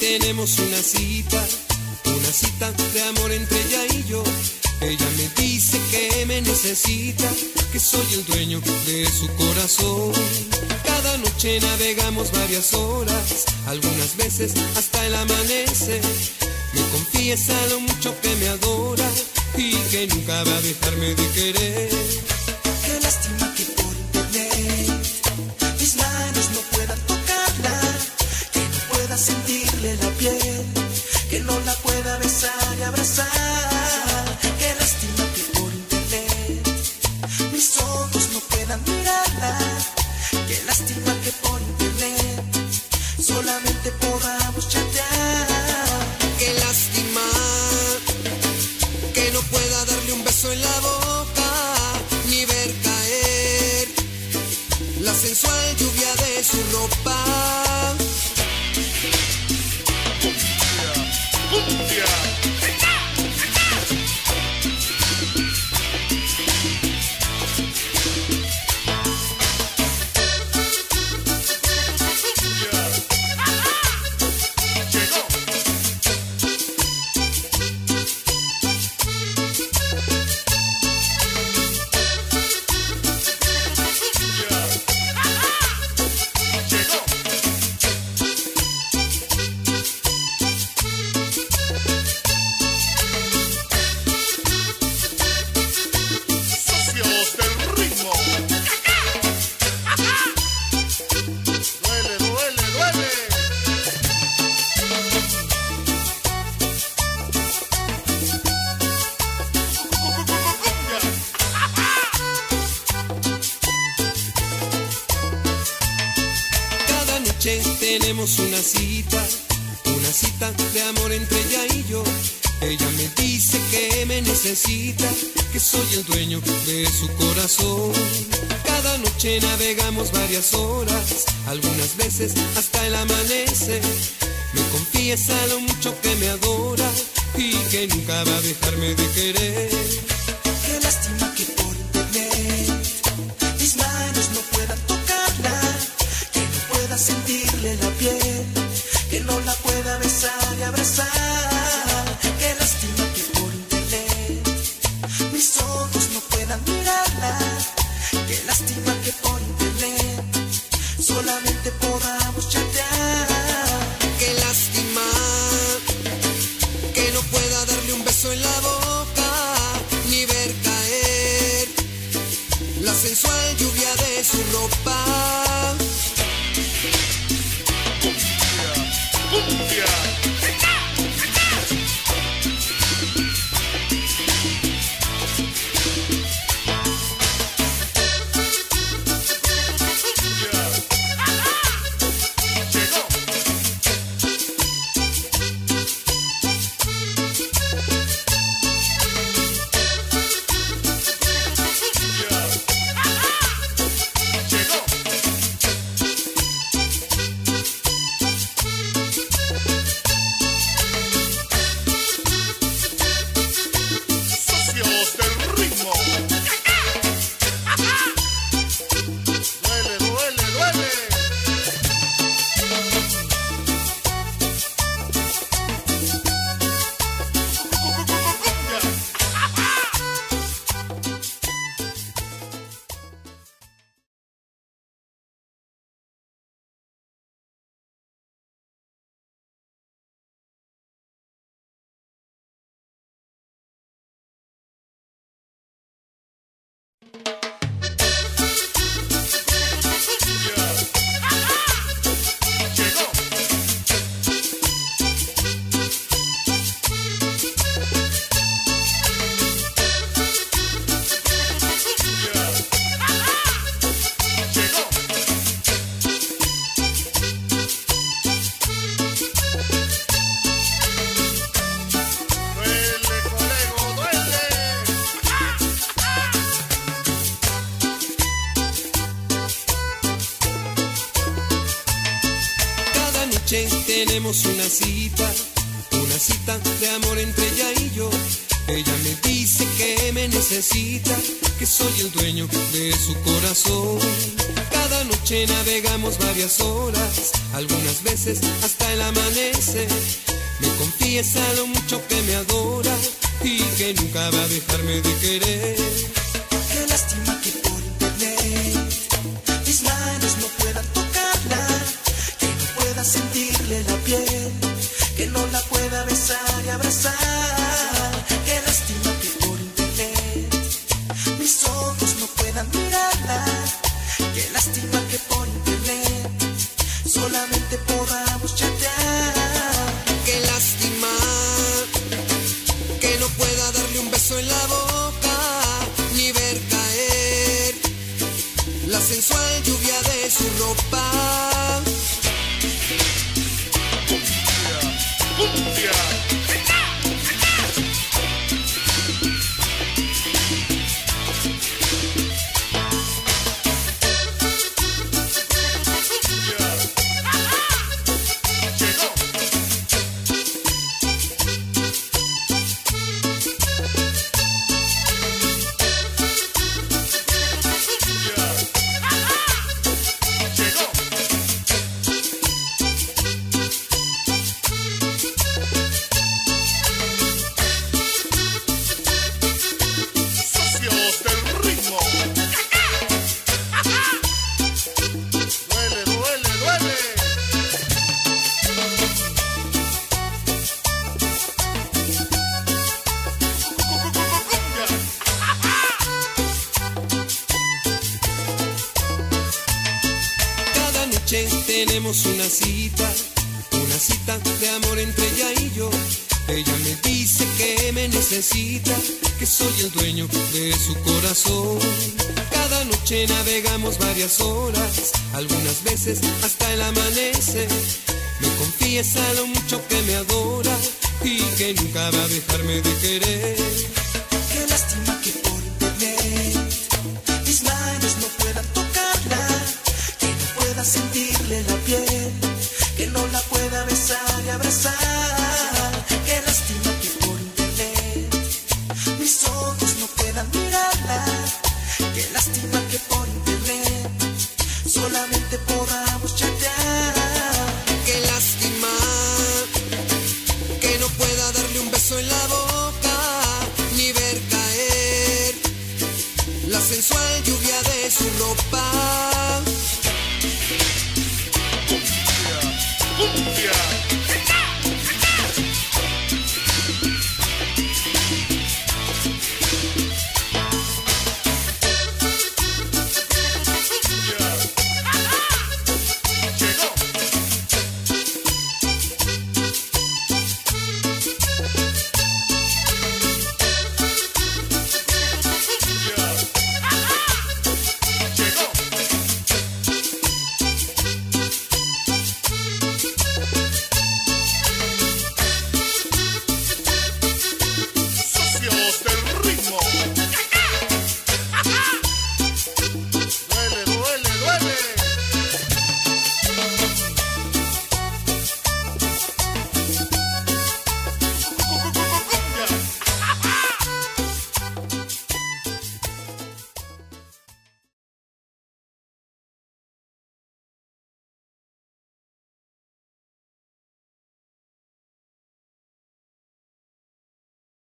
tenemos una cita, una cita de amor entre ella y yo. Ella me dice que me necesita, que soy el dueño de su corazón. Cada noche navegamos varias horas, algunas veces hasta el amanecer. Me confiesa lo mucho que me adora y que nunca va a dejarme de querer. Qué lástima no la pueda besar y abrazar. Qué lástima que por internet mis ojos no puedan mirarla. Qué lástima que por internet solamente podamos chatear. Qué lástima que no pueda darle un beso en la boca ni ver caer la sensual lluvia de su ropa. Una cita, una cita de amor entre ella y yo. Ella me dice que me necesita, que soy el dueño de su corazón. Cada noche navegamos varias horas, algunas veces hasta el amanecer. Me confiesa lo mucho que me adora y que nunca va a dejarme de querer. Qué lástima que sentirle la piel, que no la pueda besar y abrazar. Qué lástima que por internet mis ojos no puedan mirarla. Qué lástima que por internet solamente podamos chatear. Qué lástima que no pueda darle un beso en la boca ni ver caer la sensual lluvia de su ropa. Yeah. Yeah. Noche tenemos una cita, una cita de amor entre ella y yo. Ella me dice que me necesita, que soy el dueño de su corazón. Cada noche navegamos varias horas, algunas veces hasta el amanecer. Me confiesa lo mucho que me adora y que nunca va a dejarme de querer. Qué lástima que por internet mis manos no puedan pueda sentirle la piel, que no la pueda besar y abrazar. Qué lástima que por internet mis ojos no puedan mirarla. Qué lástima que por internet solamente podamos chatear. Qué lástima que no pueda darle un beso en la boca ni ver caer la sensual lluvia de su ropa. Yeah. amor entre ella y yo. Ella me dice que me necesita, que soy el dueño de su corazón. Cada noche navegamos varias horas, algunas veces hasta el amanecer. Me confiesa lo mucho que me adora y que nunca va a dejarme de querer. Qué lástima que por tener mis manos no puedan tocarla, que no pueda sentir. Todos no puedan mirarla. Qué lástima que por internet solamente podamos chatear. Qué lástima que no pueda darle un beso en la boca ni ver caer la sensual lluvia de su ropa.